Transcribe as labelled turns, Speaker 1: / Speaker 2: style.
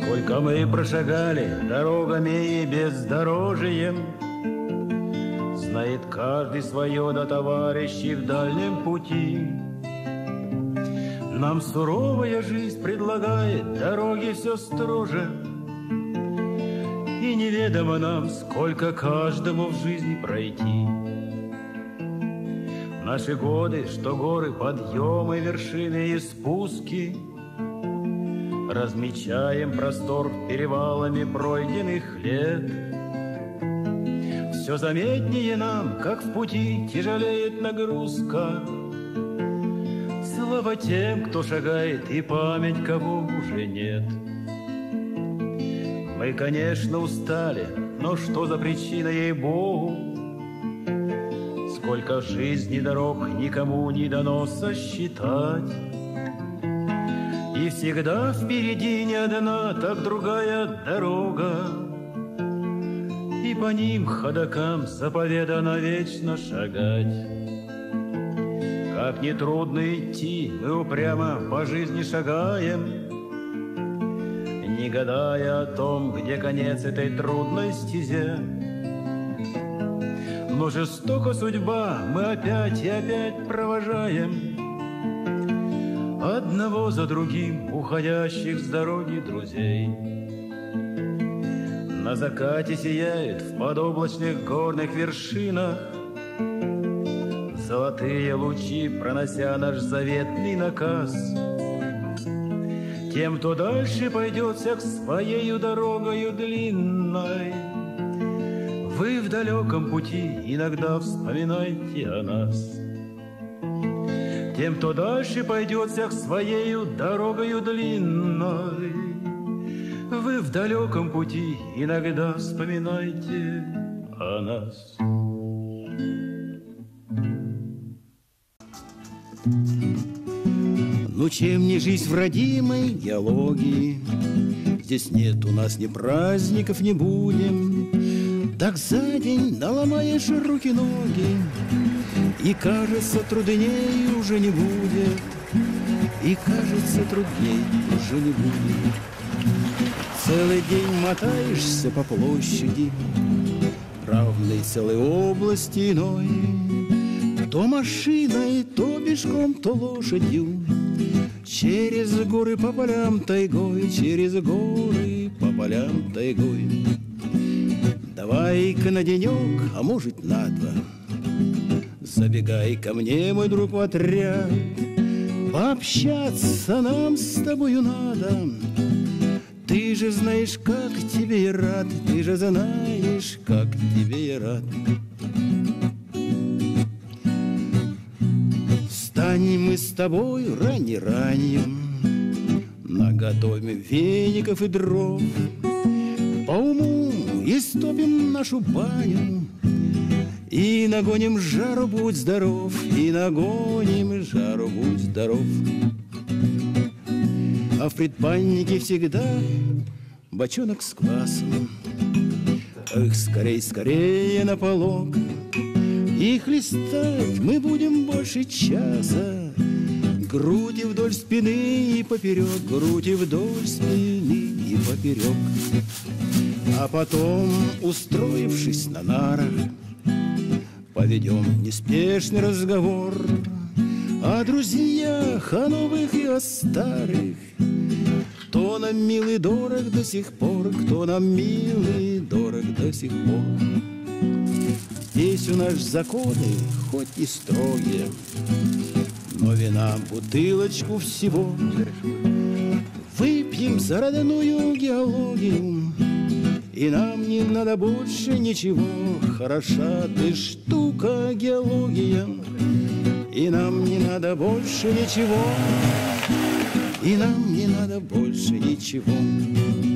Speaker 1: Сколько мы прошагали дорогами и бездорожьем, Знает каждый свое до товарищей в дальнем пути. Нам суровая жизнь предлагает дороги все строже, И неведомо нам, сколько каждому в жизни пройти. Наши годы, что горы, подъемы, вершины и спуски, Размечаем простор перевалами пройденных лет. Все заметнее нам, как в пути тяжелеет нагрузка. Слава тем, кто шагает, и память кого уже нет. Мы, конечно, устали, но что за причина, ей-богу? Сколько жизни дорог никому не дано сосчитать. И всегда впереди не одна, так другая дорога. И по ним ходокам заповедано вечно шагать. Как нетрудно идти, мы упрямо по жизни шагаем, Не гадая о том, где конец этой трудной стезе. Но жестоко судьба, мы опять и опять провожаем Одного за другим уходящих с дороги друзей. На закате сияет в подоблачных горных вершинах Золотые лучи, пронося наш заветный наказ. Тем, кто дальше пойдет всех своею дорогою длинной, далеком пути иногда вспоминайте о нас. Тем, кто дальше пойдет всех своею дорогою длинной, Вы в далеком пути иногда вспоминайте о нас.
Speaker 2: Ну чем не жизнь в родимой геологии Здесь нет у нас ни праздников, не будем Так за день наломаешь руки-ноги И кажется, трудней уже не будет И кажется, трудней уже не будет Целый день мотаешься по площади Равной целой области иной То машиной, то пешком, то лошадью Через горы по полям тайгой, через горы по полям тайгой. Давай-ка на денек, а может на два, Забегай ко мне, мой друг, в отряд, Пообщаться нам с тобою надо. Ты же знаешь, как тебе я рад, Ты же знаешь, как тебе я рад. Встанем мы с тобой ранне-ранним, Наготовим веников и дров, По уму истопим нашу баню, И нагоним жару, будь здоров, И нагоним жару, будь здоров. А в предпаннике всегда бочонок с квасом, Эх, скорей, скорее на полок, и хлестать мы будем больше часа. Груди вдоль спины и поперек Груди вдоль спины и поперек А потом, устроившись на нарах Поведем неспешный разговор О друзьях, о новых и о старых Кто нам милый дорог до сих пор Кто нам милый дорог до сих пор Здесь у нас законы, хоть и строгие, Но вина бутылочку всего. Выпьем за родную геологию, И нам не надо больше ничего. Хороша ты штука геология, И нам не надо больше ничего. И нам не надо больше ничего.